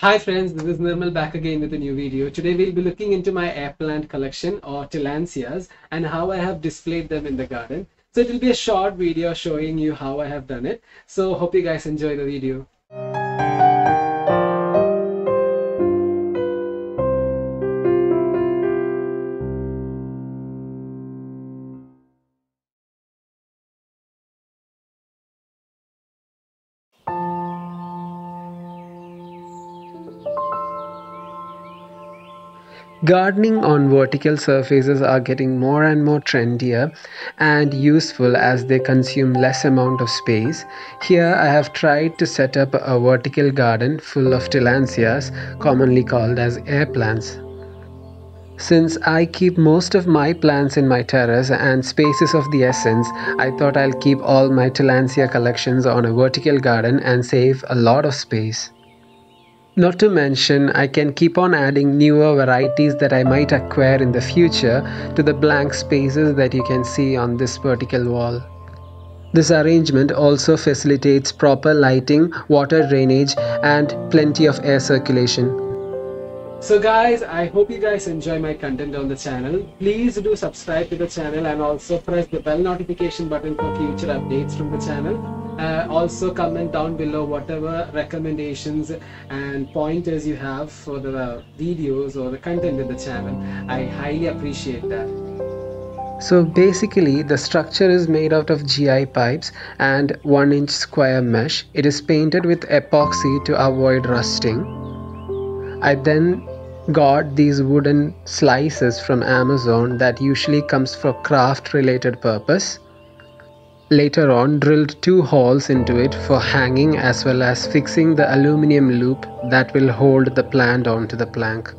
Hi friends, this is Nirmal back again with a new video. Today we'll be looking into my air plant collection or tillandsias and how I have displayed them in the garden. So it will be a short video showing you how I have done it. So hope you guys enjoy the video. Gardening on vertical surfaces are getting more and more trendier and useful as they consume less amount of space. Here I have tried to set up a vertical garden full of tillandsias commonly called as air plants. Since I keep most of my plants in my terrace and spaces of the essence, I thought I'll keep all my tillandsia collections on a vertical garden and save a lot of space. Not to mention, I can keep on adding newer varieties that I might acquire in the future to the blank spaces that you can see on this vertical wall. This arrangement also facilitates proper lighting, water drainage and plenty of air circulation. So guys, I hope you guys enjoy my content on the channel. Please do subscribe to the channel and also press the bell notification button for future updates from the channel. Uh, also comment down below whatever recommendations and pointers you have for the videos or the content in the channel. I highly appreciate that. So basically the structure is made out of GI pipes and 1 inch square mesh. It is painted with epoxy to avoid rusting. I then got these wooden slices from Amazon that usually comes for craft related purpose. Later on drilled two holes into it for hanging as well as fixing the aluminium loop that will hold the plant onto the plank.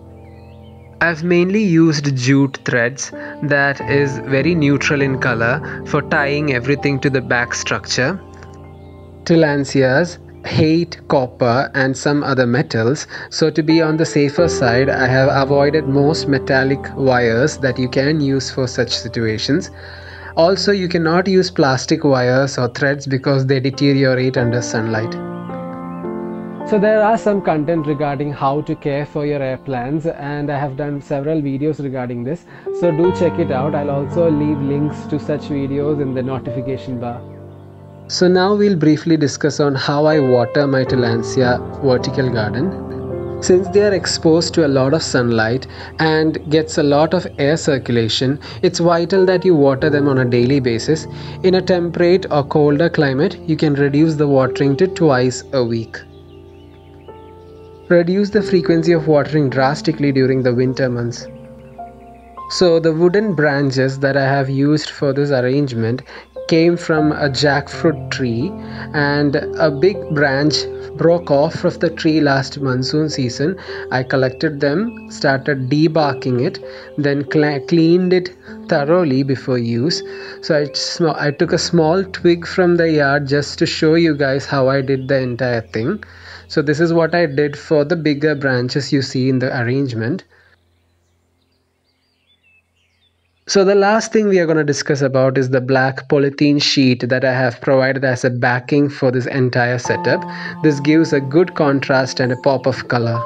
I've mainly used jute threads that is very neutral in color for tying everything to the back structure. Tillandsias hate copper and some other metals so to be on the safer side I have avoided most metallic wires that you can use for such situations also you cannot use plastic wires or threads because they deteriorate under sunlight. So there are some content regarding how to care for your air plants and I have done several videos regarding this. So do check it out. I'll also leave links to such videos in the notification bar. So now we'll briefly discuss on how I water my tillandsia vertical garden. Since they are exposed to a lot of sunlight and gets a lot of air circulation, it's vital that you water them on a daily basis. In a temperate or colder climate, you can reduce the watering to twice a week. Reduce the frequency of watering drastically during the winter months. So the wooden branches that I have used for this arrangement came from a jackfruit tree and a big branch broke off of the tree last monsoon season. I collected them started debarking it then cleaned it thoroughly before use. So I, I took a small twig from the yard just to show you guys how i did the entire thing. So this is what i did for the bigger branches you see in the arrangement So the last thing we are going to discuss about is the black polythene sheet that I have provided as a backing for this entire setup. This gives a good contrast and a pop of color.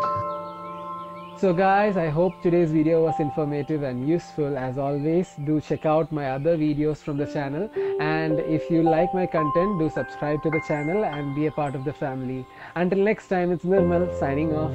So guys, I hope today's video was informative and useful. As always, do check out my other videos from the channel. And if you like my content, do subscribe to the channel and be a part of the family. Until next time, it's Nirmal signing off.